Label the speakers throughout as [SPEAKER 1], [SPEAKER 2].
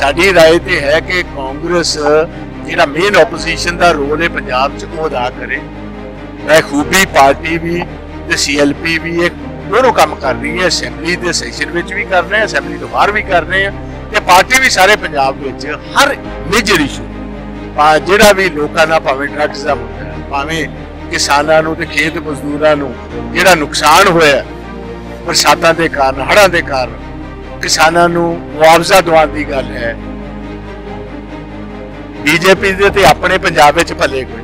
[SPEAKER 1] ਸਾਡੀ رائے ਤੇ ਹੈ ਕਿ ਕਾਂਗਰਸ ਜਿਹੜਾ ਮੇਨ ਆਪੋਜੀਸ਼ਨ ਦਾ ਰੋਲ ਹੈ ਪੰਜਾਬ 'ਚ ਉਹ ਅਦਾ ਕਰੇ ਬਖੂਬੀ ਪਾਰਟੀ ਵੀ ਤੇ ਸੀਐਲਪੀ ਵੀ ਇਹ ਦੋਨੋਂ ਕੰਮ ਕਰ ਰਹੀ ਹੈ ਅਸੈਂਬਲੀ ਦੇ ਸੈਸ਼ਨ ਵਿੱਚ ਵੀ ਕਰ ਰਹੇ ਹੈ ਅਸੈਂਬਲੀ ਤੋਂ ਬਾਹਰ ਵੀ ਕਰ ਰਹੇ ਹੈ ਤੇ ਪਾਰਟੀ ਵੀ ਸਾਰੇ ਪੰਜਾਬ ਵਿੱਚ ਹਰ ਮੇਜਰ ਇਸ਼ੂ ਜਿਹੜਾ ਵੀ ਲੋਕਾਂ ਦਾ ਭਾਵੇਂ ਡਰੱਗਸ ਦਾ ਮੁੱਦਾ ਹੈ ਭਾਵੇਂ ਕਿਸਾਨਾਂ ਨੂੰ ਤੇ ਖੇਤ ਮਜ਼ਦੂਰਾਂ ਨੂੰ ਜਿਹੜਾ ਨੁਕਸਾਨ ਹੋਇਆ ਹੈ, ਬਰਸਾਤਾਂ ਦੇ ਕਾਰਨ ਹੜ੍ਹਾਂ ਦੇ ਕਾਰਨ ਕਿਸਾਨਾਂ ਨੂੰ ਮੁਆਵਜ਼ਾ ਦਿਵਾਉਣ ਦੀ ਗੱਲ ਹੈ। ਬੀਜੇਪੀ ਦੇ ਤੇ ਆਪਣੇ ਪੰਜਾਬ ਵਿੱਚ ਭਲੇ ਕੋਈ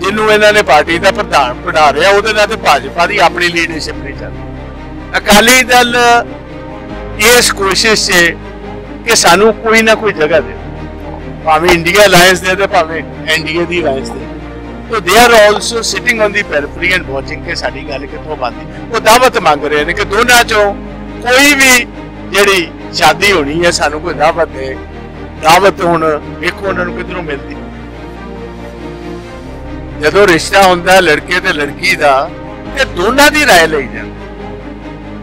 [SPEAKER 1] ਜਿਹਨੂੰ ਇਹਨਾਂ ਨੇ ਪਾਰਟੀ ਦਾ ਪ੍ਰਧਾਨ ਬਣਾ ਰਿਹਾ ਉਹਦੇ ਨਾਲ ਤੇ ਭਾਜਪਾ ਦੀ ਆਪਣੀ ਲੀਡਰਸ਼ਿਪ ਨਹੀਂ ਚੱਲਦੀ ਅਕਾਲੀ ਦਲ ਇਸ ਕੋਸ਼ਿਸ਼ 'ਚ ਕਿ ਸਾਨੂੰ ਕੋਈ ਨਾ ਕੋਈ ਜਗ੍ਹਾ ਦੇ ਭਾਵੇਂ ਇੰਡੀਆ ਅਲਾਈਅੰਸ ਦੇ ਤੇ ਭਾਵੇਂ ਐਨਡੀਏ ਦੀ ਅਲਾਈਅੰਸ ਦੇ ਤੋ they are also sitting on the periphery and watching ਕਿ ਸਾਡੀ ਗੱਲ ਕਿੱਥੋਂ ਬੰਦੀ ਉਹ ਦਾਵਤ ਮੰਗ ਰਹੇ ਨੇ ਕਿ ਦੋਨਾਂ ਚੋਂ ਕੋਈ ਵੀ ਜਿਹੜੀ ਸ਼ਾਦੀ ਹੋਣੀ ਹੈ ਸਾਨੂੰ ਕੋਈ ਦਾਵਤ ਦੇ ਦਾਵਤ ਹੁਣ ਵੇਖੋ ਉਹਨਾਂ ਨੂੰ ਕਿਧਰੋਂ ਮਿਲਦੀ ਜਦੋਂ ਰਿਸ਼ਤਾ ਹੁੰਦਾ ਹੈ ਲੜਕੇ ਤੇ ਲੜਕੀ ਦਾ ਤੇ ਦੋਨਾਂ ਦੀ رائے ਲਈ ਜਾਂਦੀ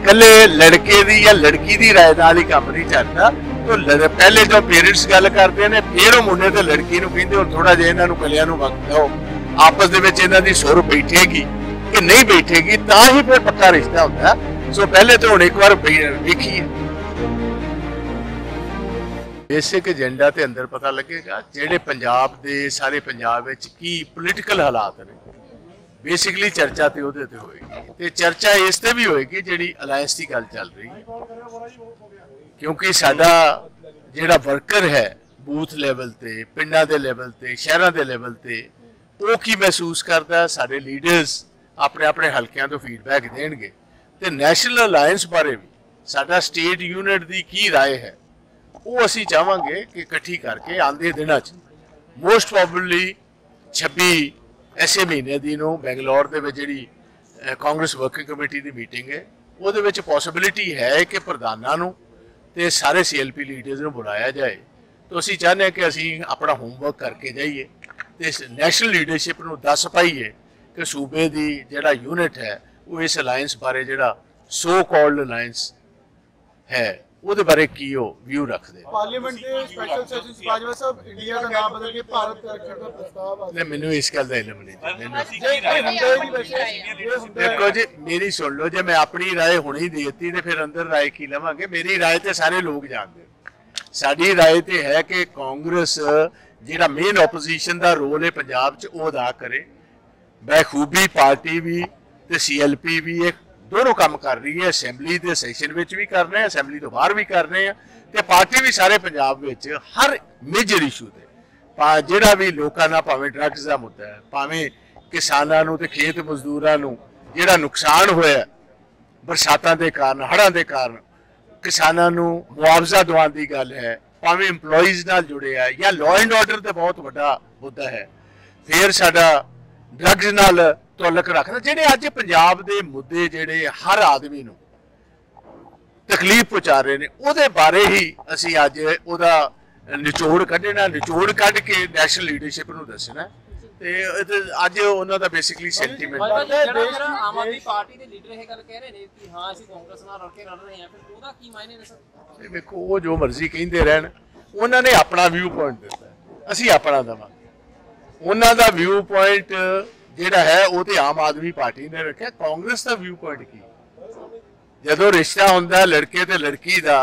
[SPEAKER 1] ਕੱਲੇ ਲੜਕੇ ਦੀ ਜਾਂ ਲੜਕੀ ਦੀ رائے ਨਾਲ ਹੀ ਕੰਮ ਨਹੀਂ ਚੱਲਦਾ ਤੋ ਲੜ- ਪਹਿਲੇ ਜੋ ਪੇਰੈਂਟਸ ਗੱਲ ਕਰਦੇ ਨੇ ਫਿਰ ਉਹ ਮੁੰਡੇ ਤੇ ਲੜਕੀ ਨੂੰ ਕਹਿੰਦੇ ਹੁਣ ਥੋੜਾ ਜਿਹਾ ਇਹਨਾਂ ਨੂੰ ਕੱਲਿਆਂ ਨੂੰ ਵਕਤ ਦਿਓ ਆਪਸ ਦੇ ਵਿੱਚ ਇਹਨਾਂ ਦੀ ਸੁਰ ਬੈਠੇਗੀ ਕਿ ਨਹੀਂ ਬੈਠੇਗੀ ਤਾਂ ਹੀ ਫਿਰ ਪੱਕਾ ਰਿਸ਼ਤਾ ਹੁੰਦਾ ਸੋ ਪਹਿਲੇ ਤਾਂ ਹੁਣ ਇੱਕ ਵਾਰ ਵੇ- ਵੇਖੀਏ ਬੇਸਿਕ ਏਜੰਡਾ ਤੇ ਅੰਦਰ ਪਤਾ ਲੱਗੇਗਾ ਜਿਹੜੇ ਪੰਜਾਬ ਦੇ ਸਾਰੇ ਪੰਜਾਬ ਵਿੱਚ ਕੀ ਪੋਲੀਟੀਕਲ ਹਾਲਾਤ ਨੇ ਬੇਸਿਕਲੀ ਚਰਚਾ ਤੇ ਉਹਦੇ ਤੇ ਹੋਏਗੀ ਤੇ ਚਰਚਾ ਇਸ ਤੇ ਵੀ ਹੋਏਗੀ ਜਿਹੜੀ ਅਲਾਈਅੰਸ ਦੀ ਗੱਲ ਚੱਲ ਰਹੀ ਹੈ ਕਿਉਂਕਿ ਸਾਡਾ ਜਿਹੜਾ ਵਰਕਰ ਹੈ ਬੂਥ ਲੈਵਲ ਤੇ ਪਿੰਡਾਂ ਦੇ ਲੈਵਲ ਤੇ ਸ਼ਹਿਰਾਂ ਦੇ ਲੈਵਲ ਤੇ ਉਹ ਕੀ ਮਹਿਸੂਸ ਕਰਦਾ ਹੈ? ਸਾਡੇ ਲੀਡਰਸ ਆਪਣੇ ਆਪਣੇ ਹਲਕਿਆਂ ਤੋਂ ਫੀਡਬੈਕ ਦੇਣਗੇ ਤੇ ਨੈਸ਼ਨਲ ਅਲਾਈਅੰਸ ਬਾਰੇ ਵੀ ਸਾਡਾ ਸਟੇਟ ਯੂਨਿਟ ਦੀ ਕੀ رائے ਹੈ ਉਹ ਅਸੀਂ ਚਾਹਾਂਗੇ ਕਿ ਇਕੱਠੀ ਕਰਕੇ ਆਂਦੇ ਦਿਨਾਂ 'ਚ ਮੋਸਟ ਪ੍ਰੋਬਬਲੀ 26 ਐਸੇ ਮਹੀਨੇ ਦੀ ਨੂੰ ਬੈਂਗਲੌਰ ਦੇ ਵਿੱਚ ਜਿਹੜੀ ਕਾਂਗਰਸ ਵਰਕਿੰਗ ਕਮੇਟੀ ਦੀ ਮੀਟਿੰਗ ਹੈ, ਉਹਦੇ ਵਿੱਚ ਪੋਸਿਬਿਲਿਟੀ ਹੈ ਕਿ ਪ੍ਰਧਾਨਾਂ ਨੂੰ ਤੇ ਸਾਰੇ ਸੀਐਲਪੀ ਲੀਡਰਸ ਨੂੰ ਬੁਲਾਇਆ ਜਾਏ। ਤਾਂ ਅਸੀਂ ਚਾਹੁੰਦੇ ਹਾਂ ਕਿ ਅਸੀਂ ਆਪਣਾ ਹੋਮਵਰਕ ਕਰਕੇ ਜਾਈਏ ਤੇ ਨੈਸ਼ਨਲ ਲੀਡਰਸ਼ਿਪ ਨੂੰ ਦੱਸ ਪਾਈਏ ਕਿ ਸੂਬੇ ਦੀ ਜਿਹੜਾ ਯੂਨਿਟ ਹੈ, ਉਹ ਇਸ ਅਲਾਈਅੰਸ ਬਾਰੇ ਜਿਹੜਾ ਸੋ ਕਾਲਡ ਅਲਾਈਅੰਸ ਹੈ। ਉਹਦੇ ਬਾਰੇ ਕੀ ਉਹ ਵਿਊ ਰੱਖਦੇ
[SPEAKER 2] ਪਾਰਲੀਮੈਂਟ ਦੇ special session Bajwa Sahib India ਦਾ ਨਾਮ ਬਦਲ ਕੇ ਭਾਰਤ ਰੱਖਣ ਦਾ ਪ੍ਰਸਤਾਵ ਆ
[SPEAKER 1] ਨੇ ਮੈਨੂੰ ਇਸ ਗੱਲ ਦਾ ਇਲਮ ਨਹੀਂ ਜੀ। ਮੈਨੂੰ
[SPEAKER 2] ਜੇ ਇਹ ਹੁੰਦਾ ਹੀ ਨਹੀਂ ਵੈਸੇ ਇਹ ਹੁੰਦਾ ਹੈ।
[SPEAKER 1] ਦੇਖੋ ਜੀ ਮੇਰੀ ਸੁਣ ਲਓ ਜੇ ਮੈਂ ਆਪਣੀ رائے ਹੁਣੀ ਦੇਤੀ ਤੇ ਫਿਰ ਅੰਦਰ رائے ਕੀ ਲਵਾਂਗੇ ਮੇਰੀ رائے ਤੇ ਸਾਰੇ ਲੋਕ ਜਾਣਦੇ ਸਾਡੀ رائے ਤੇ ਹੈ ਕਿ ਕਾਂਗਰਸ ਜਿਹੜਾ ਮੇਨ ਆਪੋਜੀਸ਼ਨ ਦਾ ਰੋਲ ਹੈ ਪੰਜਾਬ 'ਚ ਉਹ ਅਦਾ ਕਰੇ ਬਖੂਬੀ ਪਾਰਟੀ ਵੀ ਤੇ ਸੀਐਲਪੀ ਵੀ ਇਹ ਦੋਨੋਂ ਕੰਮ ਕਰ ਰਹੀ ਹੈ ਅਸੈਂਬਲੀ ਦੇ ਸੈਸ਼ਨ ਵਿੱਚ ਵੀ ਕਰ ਰਹੇ ਹੈ ਅਸੈਂਬਲੀ ਤੋਂ ਬਾਹਰ ਵੀ ਕਰ ਰਹੇ ਹੈ ਤੇ ਪਾਰਟੀ ਵੀ ਸਾਰੇ ਪੰਜਾਬ ਵਿੱਚ ਹਰ ਮੇਜਰ ਇਸ਼ੂ ਤੇ। ਪਾ ਜਿਹੜਾ ਵੀ ਲੋਕਾਂ ਨਾਲ ਭਾਵੇਂ ਡਰੱਗਸ ਦਾ ਮੁੱਦਾ ਹੈ, ਭਾਵੇਂ ਕਿਸਾਨਾਂ ਨੂੰ ਤੇ ਖੇਤ ਮਜ਼ਦੂਰਾਂ ਨੂੰ ਜਿਹੜਾ ਨੁਕਸਾਨ ਹੋਇਆ, ਬਰਸਾਤਾਂ ਦੇ ਕਾਰਨ, ਹੜ੍ਹਾਂ ਦੇ ਕਾਰਨ ਕਿਸਾਨਾਂ ਨੂੰ ਮੁਆਵਜ਼ਾ ਦਿਵਾਉਣ ਦੀ ਗੱਲ ਹੈ, ਭਾਵੇਂ EMPLOYEES ਨਾਲ ਜੁੜੇ ਆ ਜਾਂ ਲਾਅ ਐਂਡ ਆਰਡਰ ਤੇ ਬਹੁਤ ਵੱਡਾ ਮੁੱਦਾ ਹੈ। ਫਿਰ ਸਾਡਾ ਡਰੱਗਸ ਨਾਲ ਤਾਲੁਕ ਰੱਖਦਾ ਜਿਹੜੇ ਅੱਜ ਪੰਜਾਬ ਦੇ ਮੁੱਦੇ ਜਿਹੜੇ ਹਰ ਆਦਮੀ ਨੂੰ ਤਕਲੀਫ ਪਹੁੰਚਾ ਰਹੇ ਨੇ ਉਹਦੇ ਬਾਰੇ ਹੀ ਅਸੀਂ ਅੱਜ ਉਹਦਾ ਨਿਚੋੜ ਕੱਢਣਾ ਨਿਚੋੜ ਕੱਢ ਕੇ ਨੈਸ਼ਨਲ ਲੀਡਰਸ਼ਿਪ ਨੂੰ ਦੱਸਣਾ। ਤੇ ਅੱਜ ਉਹਨਾਂ ਦਾ basically sentiment
[SPEAKER 3] Aam Aadmi party ਦੇ ਲੀਡਰ ਇਹ ਗੱਲ ਕਹਿ ਰਹੇ ਨੇ ਕਿ ਹਾਂ ਅਸੀਂ ਕਾਂਗਰਸ ਨਾਲ ਰਲ ਕੇ ਲੜ ਰਹੇ ਹਾਂ ਫਿਰ ਉਹਦਾ ਕੀ ਮਾਇਨੇ ਨੇ ਸਰ?
[SPEAKER 1] ਵੇਖੋ ਉਹ ਜੋ ਮਰਜ਼ੀ ਕਹਿੰਦੇ ਰਹਿਣ ਉਹਨਾਂ ਨੇ ਆਪਣਾ ਵਿਊ ਪੁਆਇੰਟ ਦਿੱਤਾ। ਅਸੀਂ ਆਪਣਾ ਦਵਾਂਗੇ। ਉਹਨਾਂ ਦਾ ਵਿਊ ਪੁਆਇੰਟ ਜਿਹੜਾ ਹੈ ਉਹ ਤੇ ਆਮ ਆਦਮੀ ਪਾਰਟੀ ਨੇ ਰੱਖਿਆ ਕਾਂਗਰਸ ਦਾ ਵਿਊ ਪੁਆਇੰਟ ਕੀ ਜਦੋਂ ਰਿਸ਼ਤਾ ਹੁੰਦਾ ਲੜਕੇ ਤੇ ਲੜਕੀ ਦਾ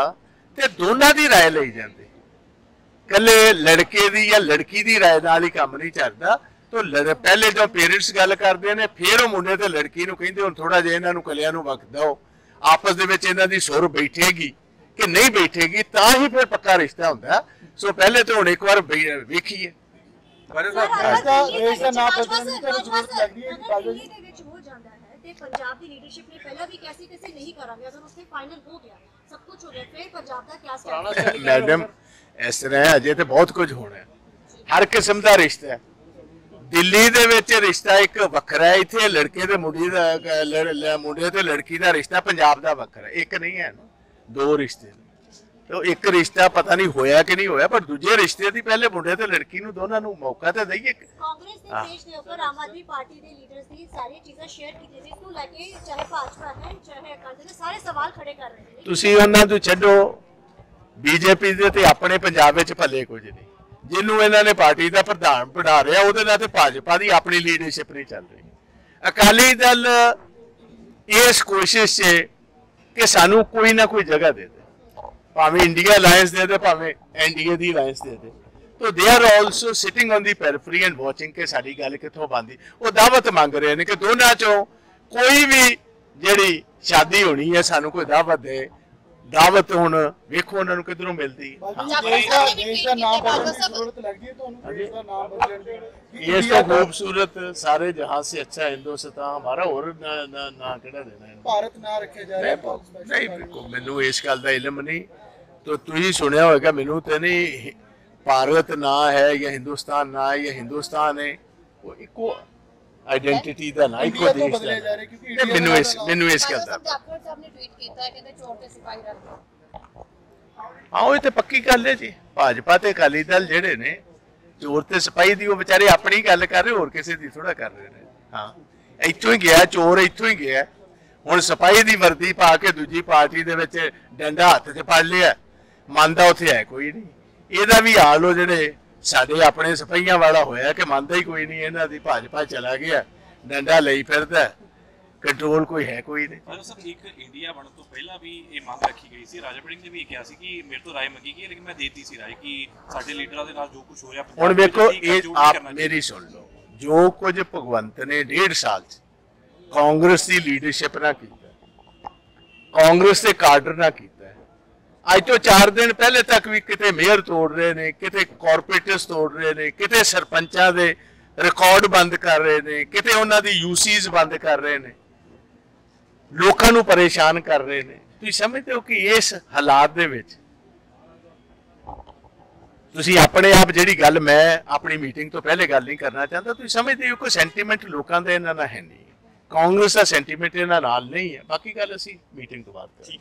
[SPEAKER 1] ਤੇ ਦੋਨਾਂ ਦੀ رائے ਲਈ ਜਾਂਦੀ ਕੱਲੇ ਲੜਕੇ ਦੀ ਜਾਂ ਲੜਕੀ ਦੀ رائے ਨਾਲ ਹੀ ਕੰਮ ਨਹੀਂ ਚੱਲਦਾ ਤੋ ਲੜ- ਪਹਿਲੇ ਜੋ ਪੇਰੈਂਟਸ ਗੱਲ ਕਰਦੇ ਨੇ ਫਿਰ ਉਹ ਮੁੰਡੇ ਤੇ ਲੜਕੀ ਨੂੰ ਕਹਿੰਦੇ ਹੁਣ ਥੋੜਾ ਜਿਹਾ ਇਹਨਾਂ ਨੂੰ ਕੱਲਿਆਂ ਨੂੰ ਵਕਤ ਦਿਓ ਆਪਸ ਦੇ ਵਿੱਚ ਇਹਨਾਂ ਦੀ ਸੁਰ ਬੈਠੇਗੀ ਕਿ ਨਹੀਂ ਬੈਠੇਗੀ ਤਾਂ ਹੀ ਫਿਰ ਪੱਕਾ ਰਿਸ਼ਤਾ ਹੁੰਦਾ ਸੋ ਪਹਿਲੇ ਤਾਂ ਹੁਣ ਇੱਕ ਵਾਰ
[SPEAKER 2] ਦਾ ਦਾ ਜ਼ਰੂਰਤ ਲੱਗਦੀ ਹੈ ਬਾਜਵਾ
[SPEAKER 4] ਦਿੱਲੀ ਦੇ। ਵਿੱਚ ਹੋ ਜਾਂਦਾ ਹੈ ਤੇ ਪੰਜਾਬ ਦੀ ਲੀਡਰਸ਼ਿਪ ਨੇ ਪਹਿਲਾਂ ਵੀ ਕੈਸੇ ਕੈਸੇ ਨਹੀਂ ਕਰਾਂਗੇ ਅਗਰ ਉੱਥੇ ਫਾਈਨਲ ਹੋ ਗਿਆ ਸਭ ਕੁਝ ਹੋ ਗਿਆ ਫਿਰ ਪੰਜਾਬ ਦਾ ਕਿਆ ਸਟੈਂਡ
[SPEAKER 1] ਮੈਡਮ ਇਸ ਤਰ੍ਹਾਂ ਹੈ, ਅਜੇ ਤੇ ਬਹੁਤ ਕੁਝ ਹੋਣਾ ਹੈ। ਹਰ ਕਿਸਮ ਦਾ ਰਿਸ਼ਤਾ ਹੈ। ਦਿੱਲੀ ਦੇ ਵਿੱਚ ਰਿਸ਼ਤਾ ਇੱਕ ਵੱਖਰਾ ਹੈ ਇੱਥੇ ਲੜਕੇ ਤੇ ਮੁੰਡੀ ਦਾ ਮੁੰਡੇ ਤੇ ਲੜਕੀ ਦਾ ਰਿਸ਼ਤਾ ਪੰਜਾਬ ਦਾ ਵੱਖਰਾ। ਇੱਕ ਨਹੀਂ ਹੈ ਦੋ ਰਿਸ਼ਤੇ ਨੇ। ਤੇ ਇੱਕ ਰਿਸ਼ਤਾ ਪਤਾ ਨਹੀਂ ਹੋਇਆ ਕਿ ਨਹੀਂ ਹੋਇਆ ਪਰ ਦੂਜੇ ਰਿਸ਼ਤੇ ਦੀ ਪਹਿਲੇ ਮੁੰਡੇ ਤੇ ਲੜਕੀ ਨੂੰ ਦੋਨਾਂ ਨੂੰ ਮੌਕਾ ਤਾਂ ਦਈਏ।
[SPEAKER 4] ਕਾਂਗਰਸ ਦੇ ਦੇਸ਼ ਦੇ ਉੱਪਰ ਆਮ ਆਦਮੀ ਪਾਰਟੀ ਦੇ ਲੀਡਰਸ ਦੀ ਸਾਰੀਆਂ ਚੀਜ਼ਾਂ ਸ਼ੇਅਰ ਕੀਤੀਆਂ ਜਿਸ ਨੂੰ ਲੈ ਕੇ ਚਾਹੇ ਭਾਜਪਾ ਹੈ ਚਾਹੇ ਅਕਾਲੀ ਦਲ ਸਾਰੇ ਸਵਾਲ ਖੜੇ ਕਰ ਰਹੇ ਨੇ।
[SPEAKER 1] ਤੁਸੀਂ ਉਹਨਾਂ ਤੋਂ ਛੱਡੋ। ਬੀਜੇਪੀ ਦੇ ਤੇ ਆਪਣੇ ਪੰਜਾਬ ਵਿੱਚ ਭੱਲੇ ਕੁਝ ਨਹੀਂ। ਜਿਹਨੂੰ ਇਹਨਾਂ ਨੇ ਪਾਰਟੀ ਦਾ ਪ੍ਰਧਾਨ ਬਣਾ ਰਿਹਾ ਉਹਦੇ ਨਾਲ ਤੇ ਭਾਜਪਾ ਦੀ ਆਪਣੀ ਲੀਡਰਸ਼ਿਪ ਨਹੀਂ ਚੱਲ ਰਹੀ। ਅਕਾਲੀ ਦਲ ਇਸ ਕੋਸ਼ਿਸ਼ 'ਚ ਕਿ ਸਾਨੂੰ ਕੋਈ ਨਾ ਕੋਈ ਜਗ੍ਹਾ ਦੇ ਦੇ। ਭਾਵੇਂ ਇੰਡੀਆ ਅਲਾਈਅੰਸ ਦੇ ਦੇ ਭਾਵੇਂ ਐਨਡੀਏ ਦੀ ਅਲਾਈਅੰਸ ਦੇ ਦੇ ਤੋ। They are also sitting on the periphery and watching ਕਿ ਸਾਡੀ ਗੱਲ ਕਿੱਥੋਂ ਬੰਦੀ ਉਹ ਦਾਵਤ ਮੰਗ ਰਹੇ ਨੇ ਕਿ ਦੋਨਾਂ ਚੋਂ ਕੋਈ ਵੀ ਜਿਹੜੀ ਸ਼ਾਦੀ ਹੋਣੀ ਹੈ, ਸਾਨੂੰ ਕੋਈ ਦਾਵਤ ਦੇ। ਦਾਵਤ ਹੁਣ ਵੇਖੋ ਉਹਨਾਂ ਨੂੰ ਕਿੱਧਰੋਂ ਮਿਲਦੀ। ਇਹ ਤਾਂ ਖੂਬਸੂਰਤ ਸਾਰੇ ਜਹਾਂ ਸੇ ਅੱਛਾ ਹਿੰਦੁਸਤਾਨ ਹਮਾਰਾ ਹੋਰ ਨਾ ਨਾ ਨਾ ਕਿਹੜਾ ਦੇਣਾ ਹੈ
[SPEAKER 2] ਭਾਰਤ ਨਾ ਰੱਖਿਆ ਜਾ ਰਿਹਾ
[SPEAKER 1] ਨਹੀਂ ਬਿਲਕੁਲ। ਮੈਨੂੰ ਇਸ ਗੱਲ ਦਾ ਇਲਮ ਨਹੀਂ। ਤੋ ਤੁਸੀਂ ਸੁਣਿਆ ਹੋਵੇਗਾ ਮੈਨੂੰ ਤੇ ਨਹੀਂ ਭਾਰਤ ਨਾ ਹੈ ਜਾਂ ਹਿੰਦੁਸਤਾਨ ਨਾ ਹੈ ਜਾਂ ਹਿੰਦੁਸਤਾਨ ਹੈ ਉਹ ਇੱਕੋ ਆਇਡੈਂਟੀਟੀ ਦਾ ਨਾ ਇੱਕੋ ਦੇਸ਼
[SPEAKER 2] ਬਦਲੇ
[SPEAKER 1] ਦਾ
[SPEAKER 2] ਜਾ ਰਹੇ ਕਿਉਂਕਿ
[SPEAKER 1] ਨਹੀਂ,
[SPEAKER 2] ਇੰਡੀਆ
[SPEAKER 1] ਮੈਨੂੰ ਇਸ ਮੈਨੂੰ ਇਸ ਗੱਲ ਦਾ
[SPEAKER 5] ਜਾਖੜ ਸਾਹਿਬ ਨੇ ਟਵੀਟ ਕੀਤਾ ਹੈ ਕਹਿੰਦੇ ਚੋਰ ਤੇ ਸਿਪਾਹੀ ਰੱਖ ਦਿਓ
[SPEAKER 1] ਆਓ ਇਹ ਤੇ ਪੱਕੀ ਗੱਲ ਹੈ ਜੀ। ਭਾਜਪਾ ਤੇ ਅਕਾਲੀ ਦਲ ਜਿਹੜੇ ਨੇ ਚੋਰ ਤੇ ਸਿਪਾਹੀ ਦੀ ਉਹ ਵਿਚਾਰੇ ਆਪਣੀ ਗੱਲ ਕਰ ਰਹੇ ਹੋਰ ਕਿਸੇ ਦੀ ਥੋੜਾ ਕਰ ਰਹੇ ਨੇ। ਹਾਂ ਇੱਥੋਂ ਹੀ ਗਿਆ ਚੋਰ ਇੱਥੋਂ ਹੀ ਗਿਆ। ਹੁਣ ਸਿਪਾਹੀ ਦੀ ਵਰਦੀ ਪਾ ਕੇ ਦੂਜੀ ਪਾਰਟੀ ਦੇ ਵਿੱਚ ਡੰਡਾ ਹੱਥ 'ਚ ਫੜ ਲਿਆ। ਮੰਨਦਾ ਉੱਥੇ ਹੈ ਕੋਈ ਨਹੀਂ। ਇਹਦਾ ਵੀ ਹਾਲ ਉਹ ਜਿਹੜੇ ਸਾਡੇ ਆਪਣੇ ਸਿਪਾਹੀਆਂ ਵਾਲਾ ਹੋਇਆ ਕਿ ਮੰਨਦਾ ਹੀ ਕੋਈ ਨਹੀਂ ਇਹਨਾਂ ਦੀ ਭਾਜਪਾ ਚਲਾ ਗਿਆ ਡੰਡਾ ਲਈ ਫਿਰਦਾ ਕੰਟਰੋਲ ਕੋਈ ਹੈ ਕੋਈ ਨਹੀਂ।
[SPEAKER 6] ਪਰ ਸਰ ਇੱਕ ਇੰਡੀਆ ਬਣਨ ਤੋਂ ਪਹਿਲਾਂ ਵੀ ਇਹ ਮੰਗ ਰੱਖੀ ਗਈ ਸੀ। ਰਾਜਾ ਵੜਿੰਗ ਨੇ ਵੀ ਇਹ ਕਿਹਾ ਸੀ ਕਿ ਮੇਰੇ ਤੋਂ ਰਾਏ ਮੰਗੀ ਗਈ ਹੈ, ਲੇਕਿਨ ਮੈਂ ਦੇਤੀ ਸੀ ਰਾਏ ਕਿ ਸਾਡੇ ਲੀਡਰਾਂ ਦੇ ਨਾਲ ਜੋ ਕੁਝ ਹੋ ਰਿਹਾ
[SPEAKER 1] ਹੁਣ ਵੇਖੋ ਇਹ ਆਪ ਮੇਰੀ ਸੁਣ ਲਓ। ਜੋ ਕੁਝ ਭਗਵੰਤ ਨੇ ਡੇਢ ਸਾਲ ਚ ਕਾਂਗਰਸ ਦੀ ਲੀਡਰਸ਼ਿਪ ਨਾਲ ਕੀਤਾ ਕਾਂਗਰਸ ਦੇ ਕਾਡਰ ਨਾਲ ਕੀਤਾ ਅੱਜ ਤੋਂ 4 ਦਿਨ ਪਹਿਲੇ ਤੱਕ ਵੀ ਕਿਤੇ ਮੇਅਰ ਤੋੜ ਰਹੇ ਨੇ, ਕਿਤੇ ਕਾਰਪੋਰੇਟਰਸ ਤੋੜ ਰਹੇ ਨੇ, ਕਿਤੇ ਸਰਪੰਚਾਂ ਦੇ ਰਿਕਾਰਡ ਬੰਦ ਕਰ ਰਹੇ ਨੇ, ਕਿਤੇ ਉਹਨਾਂ ਦੀ ਯੂਸੀਜ਼ ਬੰਦ ਕਰ ਰਹੇ ਨੇ। ਲੋਕਾਂ ਨੂੰ ਪਰੇਸ਼ਾਨ ਕਰ ਰਹੇ ਨੇ। ਤੁਸੀਂ ਸਮਝਦੇ ਹੋ ਕਿ ਇਸ ਹਾਲਾਤ ਦੇ ਵਿੱਚ ਤੁਸੀਂ ਆਪਣੇ ਆਪ ਜਿਹੜੀ ਗੱਲ ਮੈਂ ਆਪਣੀ ਮੀਟਿੰਗ ਤੋਂ ਪਹਿਲੇ ਗੱਲ ਨਹੀਂ ਕਰਨਾ ਚਾਹੁੰਦਾ, ਤੁਸੀਂ ਸਮਝਦੇ ਹੋ ਕਿ ਸੈਂਟੀਮੈਂਟ ਲੋਕਾਂ ਦਾ ਇਹਨਾਂ ਨਾਲ ਹੈ ਨਹੀਂ। ਕਾਂਗਰਸ ਦਾ ਸੈਂਟੀਮੈਂਟ ਇਹਨਾਂ ਨਾਲ ਨਹੀਂ ਹੈ। ਬਾਕੀ ਗੱਲ ਅਸੀਂ ਮੀਟਿੰਗ ਤੋਂ ਬਾਅਦ ਕਰਾਂਗੇ।